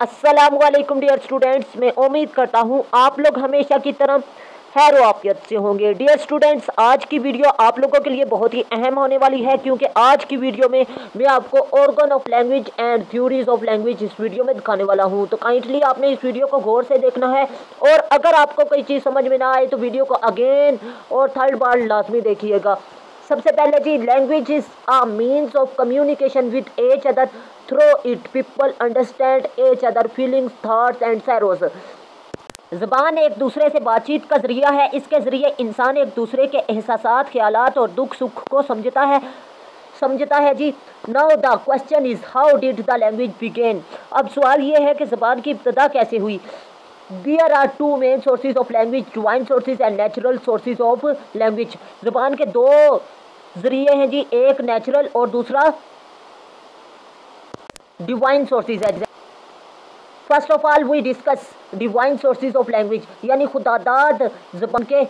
अस्सलाम वालेकुम dear students मैं उम्मीद करता हूँ आप लोग हमेशा की तरह खैर वाफियत से होंगे। डियर स्टूडेंट्स आज की वीडियो आप लोगों के लिए बहुत ही अहम होने वाली है क्योंकि आज की वीडियो में मैं आपको organ of language and theories of language इस वीडियो में दिखाने वाला हूँ। तो काइंडली आपने इस वीडियो को गौर से देखना है और अगर आपको कोई चीज़ समझ में ना आए तो वीडियो को अगेन और थर्ड बार लाजमी देखिएगा। सबसे पहले जी language is a means of communication with each other through it people understand each other feelings thoughts and sorrows ज़बान एक दूसरे से बातचीत का ज़रिया है। इसके ज़रिए इंसान एक दूसरे के एहसास ख्याल और दुख, सुख को समझता है। समझता है जी now the question is how did the language begin अब सवाल ये है कि ज़बान की इब्तदा कैसे हुई? There are two main sources of language divine sources and natural sources of language ज़बान के दो ज़रिए हैं जी, एक नेचुरल और दूसरा डिवाइन सोर्सेज है first of all we discuss divine sources of language यानी खुदादाद जबान के,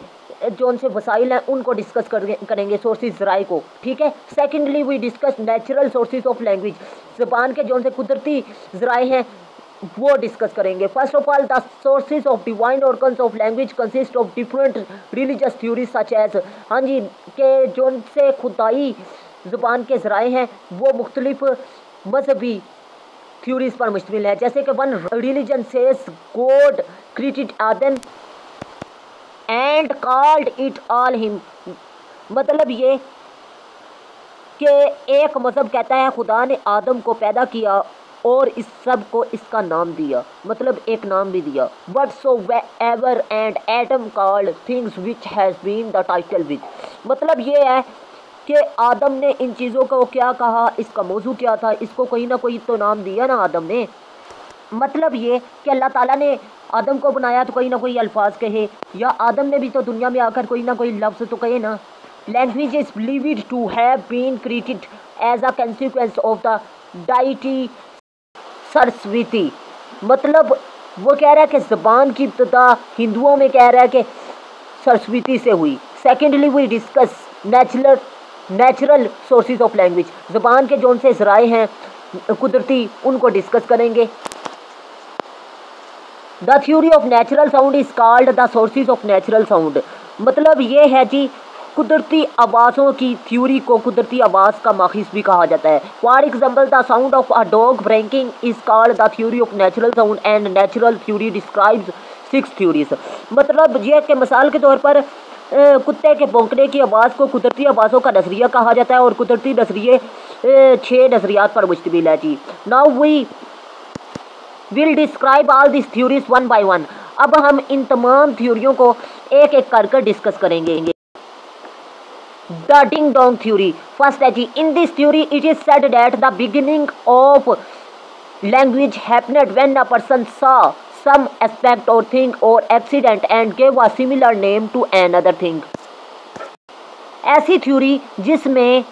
जो उनसे वसाइल हैं, उनको डिस्कस करेंगे सोर्सेज राय को, ठीक है? Secondly we discuss natural sources of language जबान के जो उनसे कुदरती ज़राए हैं वो डिस्कस करेंगे। First of all the sources of divine organs of language consist of different religious theories such as हाँ जी, के जो उनसे खुदाई ज़ुबान के ज़राए हैं, वो मुख्तलिफ़ मजहबी थ्योरीज पर मुश्तमिल है। जैसे कि one religion says God created Adam and called it all him मतलब ये कि एक मज़हब कहता है, खुदा ने आदम को पैदा किया और इस सबको इसका नाम दिया। मतलब एक नाम भी दिया। Whatsoever and Adam called things which has been the title which मतलब ये है कि आदम ने इन चीज़ों को क्या कहा? इसका मौजू क्या था? इसको कोई ना कोई तो नाम दिया ना आदम ने। मतलब ये कि अल्लाह ताला ने आदम को बनाया तो कोई ना कोई अल्फाज कहे। या आदम ने भी तो दुनिया में आकर कोई ना कोई लफ्ज़ तो कहे ना। Language is believed to have been created as a consequence of the deity Saraswati मतलब वो कह रहा है कि ज़बान की इब्तदा हिंदुओं में कह रहा है कि सरस्वती से हुई। Secondly we discuss natural natural sources of language ज़बान के जो से ज़राए हैं, कुदरती, उनको डिस्कस करेंगे। The theory of natural sound is called the sources of natural sound मतलब ये है जी कुदरती आवाज़ों की थ्योरी को कुदरती आवाज़ का माखिस भी कहा जाता है। For example the sound of a dog barking is called the theory of natural sound and natural theory describes six theories मतलब यह कि मिसाल के तौर पर कुत्ते के भोंकने की आवाज़ को कुदरती आवाज़ों का नज़रिया कहा जाता है और कुदरती नज़रिए छः नजरियात पर मुश्तमिल है जी। Now we will describe all this theories one by one अब हम इन तमाम थ्योरियों को एक एक कर कर डिस्कस करेंगे। द डिंग थ्योरी फ़र्स्ट है जी in this theory it is said that the beginning of language happened when a person saw some aspect और थिंग और accident and gave a similar name to another thing ऐसी थ्योरी जिसमें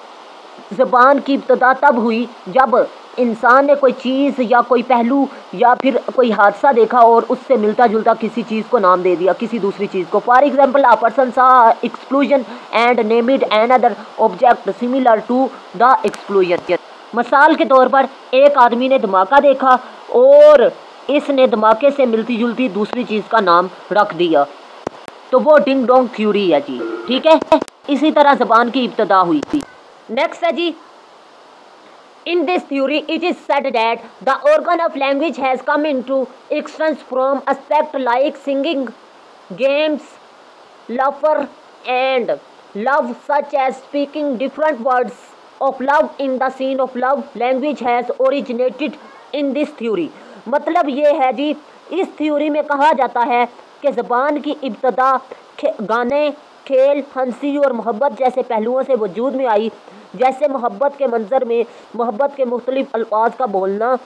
जबान की इब्तदा तब हुई जब इंसान ने कोई चीज़ या कोई पहलू या फिर कोई हादसा देखा और उससे मिलता जुलता किसी चीज़ को नाम दे दिया, किसी दूसरी चीज़ को। For example a person saw explosion and named another object similar to the explosion मिसाल के तौर पर, एक आदमी ने धमाका देखा और इसने धमाके से मिलती जुलती दूसरी चीज़ का नाम रख दिया। तो वो डिंग डोंग थ्योरी है जी, ठीक है? इसी तरह ज़बान की इब्तदा हुई थी। नेक्स्ट है जी In this theory, it is said that the organ of language has come into existence from aspect like singing, games, laughter, and love, such as speaking different words of love in the scene of love. Language has originated in this theory. मतलब ये है जी इस theory में कहा जाता है कि ज़बान की इब्तदा गाने खेल हँसी और मोहब्बत जैसे पहलुओं से वजूद में आई जैसे मोहब्बत के मंज़र में, मोहब्बत के मुख्तलिफ़ अल्फाज का बोलना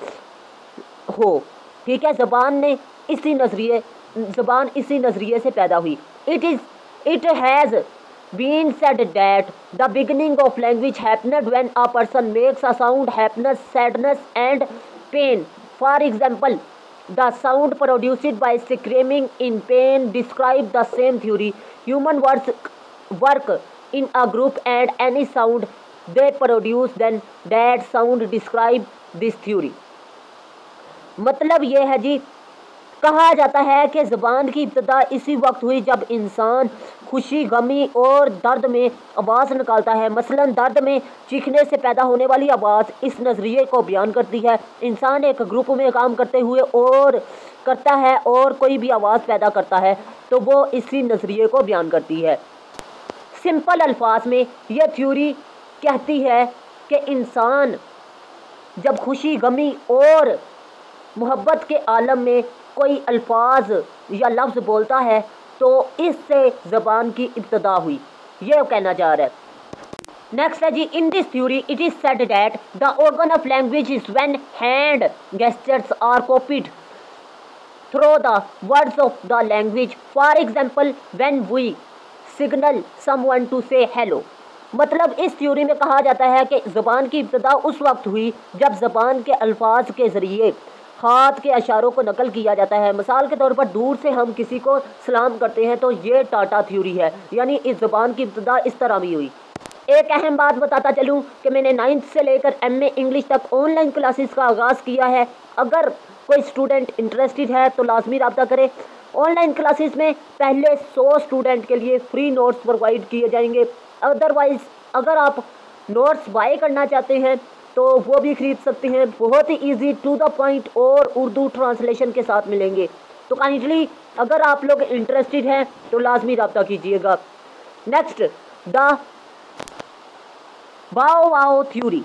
हो। ठीक है, ज़बान ने इसी नज़रिए, ज़बान इसी नज़रिए से पैदा हुई। It is it has been said that the beginning of language happened when a person makes a sound happiness sadness and pain for example the sound produced by screaming in pain describe the same theory human words work in a group and any sound they produce then that sound describe this theory मतलब ये है जी, कहा जाता है कि ज़बान की इब्तदा इसी वक्त हुई जब इंसान खुशी, गमी और दर्द में आवाज़ निकालता है। मसलन, दर्द में चीखने से पैदा होने वाली आवाज़ इस नज़रिए को बयान करती है। इंसान एक ग्रुप में काम करते हुए और करता है और कोई भी आवाज़ पैदा करता है तो वो इसी नज़रिए को बयान करती है। सिंपल अल्फाज में यह थ्योरी कहती है कि इंसान जब खुशी, गमी और मोहब्बत के आलम में कोई अल्फाज या लफ्ज़ बोलता है तो इससे ज़बान की इब्तदा हुई। ये कहना चाह रहा है। नेक्स्ट है जी in this theory it is said that the organ of language is when hand gestures are copied through the words of the language for example when we signal someone to say hello मतलब इस theory में कहा जाता है कि ज़बान की इब्तदा उस वक्त हुई जब ज़बान के अल्फाज के ज़रिए हाथ के अशारों को नकल किया जाता है। मिसाल के तौर पर दूर से हम किसी को सलाम करते हैं तो ये टाटा थ्योरी है, यानी इस ज़बान की इब्तदा इस तरह भी हुई। एक अहम बात बताता चलूँ कि मैंने नाइन्थ से लेकर एम ए इंग्लिश तक ऑनलाइन क्लासेस का आगाज़ किया है। अगर कोई स्टूडेंट इंटरेस्टेड है तो लाजमी रबता करें। ऑनलाइन क्लासेस में पहले सौ स्टूडेंट के लिए फ्री नोट्स प्रोवाइड किए जाएँगे। अदरवाइज़ अगर आप नोट्स बाय करना चाहते हैं तो वो भी ख़रीद सकते हैं। बहुत ही ईजी टू द पॉइंट और उर्दू ट्रांसलेशन के साथ मिलेंगे। तो काइंडली अगर आप लोग इंटरेस्टेड हैं तो लाजमी रबता कीजिएगा। Next the bow wow theory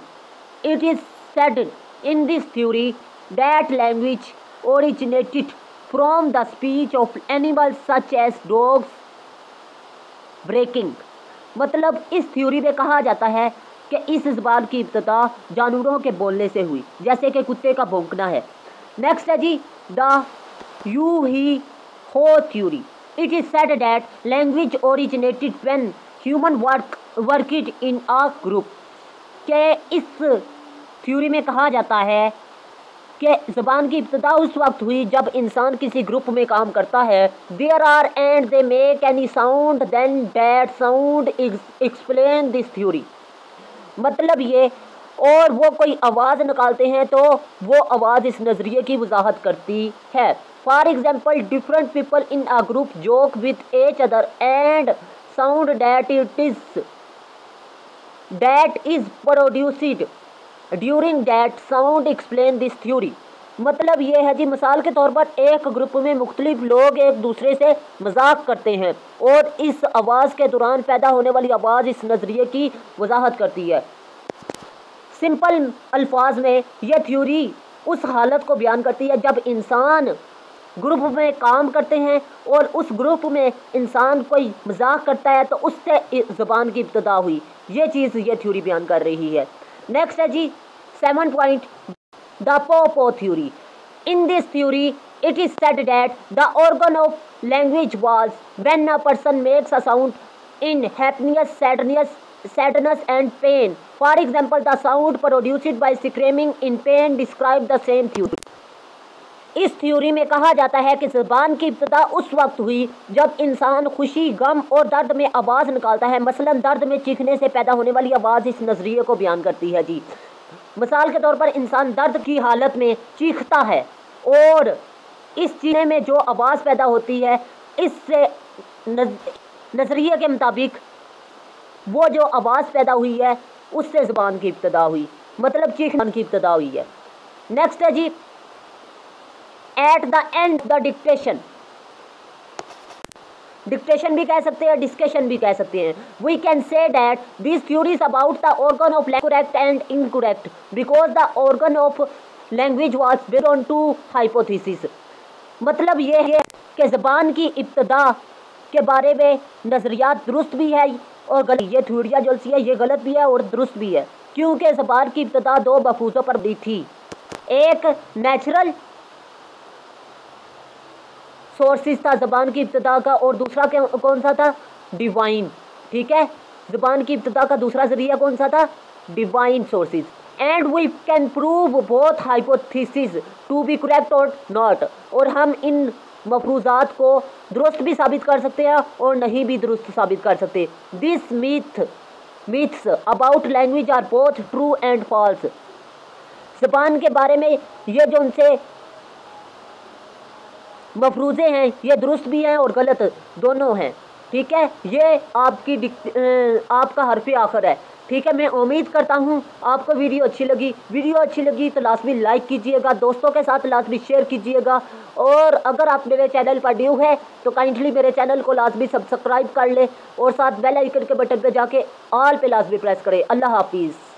it is said in this theory that language originated from the speech of animals such as dogs barking मतलब इस थ्योरी में कहा जाता है कि इस ज़बान की इब्तदा जानवरों के बोलने से हुई, जैसे कि कुत्ते का भोंकना है। नेक्स्ट है जी, the yo he ho theory it is said that language originated when human work worked in a group के इस थ्योरी में कहा जाता है कि ज़बान की इब्तदा उस वक्त हुई जब इंसान किसी ग्रुप में काम करता है। There are and they make any sound then that sound explain this theory मतलब ये, और वो कोई आवाज़ निकालते हैं तो वो आवाज़ इस नज़रिए की वजाहत करती है। For example different people in a group joke with each other and sound that it is that is produced during that sound explain this theory मतलब ये है जी, मिसाल के तौर पर एक ग्रुप में मुख्तलिफ़ लोग एक दूसरे से मज़ाक करते हैं और इस आवाज़ के दौरान पैदा होने वाली आवाज़ इस नज़रिए की वजाहत करती है। सिंपल अल्फाज में यह थ्योरी उस हालत को बयान करती है जब इंसान ग्रुप में काम करते हैं और उस ग्रुप में इंसान कोई मज़ाक करता है तो उससे ज़बान की इब्तदा हुई। ये चीज़ ये थ्योरी बयान कर रही है। नेक्स्ट है जी seven point the Popo theory. In this theory, it is said that the organ of language was when a person makes a sound in happiness, sadness, sadness and pain. For example, the sound produced by screaming in pain describe the same theory. इस theory में कहा जाता है कि ज़बान की इब्तदा उस वक्त हुई जब इंसान खुशी, गम और दर्द में आवाज़ निकालता है। मसलन, दर्द में चीखने से पैदा होने वाली आवाज़ इस नज़रिए को बयान करती है जी। मिसाल के तौर पर इंसान दर्द की हालत में चीखता है और इस चीने में जो आवाज़ पैदा होती है, इससे नज़रिए के मुताबिक वो जो आवाज़ पैदा हुई है, उससे ज़बान की इब्तदा हुई। मतलब चीखन की इब्तदा हुई है। नेक्स्ट है जी at the end the dictation dictation भी कह सकते हैं डिस्कशन भी कह सकते हैं। We can say that this theories about the organ of correct and incorrect because the organ of language was bare on two hypothesis मतलब ये है कि ज़बान की इब्तदा के बारे में नज़रियात दुरुस्त भी है और गलत ये थ्योरिया जो है, ये गलत भी है और दुरुस्त भी है। क्योंकि ज़बान की इब्तदा दो मफूज़ों पर दी थी। एक नेचुरल सोर्सिस था, ज़बान की इब्तदा का, और दूसरा कौन सा था? डिवाइन ठीक है? ज़बान की इब्तदा का दूसरा ज़रिया कौन सा था? Divine sources and we can prove both hypothesis to be correct और नॉट और हम इन मफरूज़ात को दुरुस्त भी साबित कर सकते हैं और नहीं भी दुरुस्त साबित कर सकते। This myth myths about language are both true and false ज़बान के बारे में ये जो उनसे मफरूज़े हैं, ये दुरुस्त भी हैं और गलत दोनों हैं। ठीक है? ये आपकी आपका हरफ आखिर है। ठीक है, मैं उम्मीद करता हूँ आपको वीडियो अच्छी लगी। वीडियो अच्छी लगी तो लाजमी लाइक कीजिएगा, दोस्तों के साथ लाजमी शेयर कीजिएगा। और अगर आप मेरे चैनल पर न्यू है तो काइंडली मेरे चैनल को लाजमी सब्सक्राइब कर ले और साथ बेल आइकन के बटन पे जाके ऑल पे लाजमी प्रेस करें। अल्लाह हाफिज़।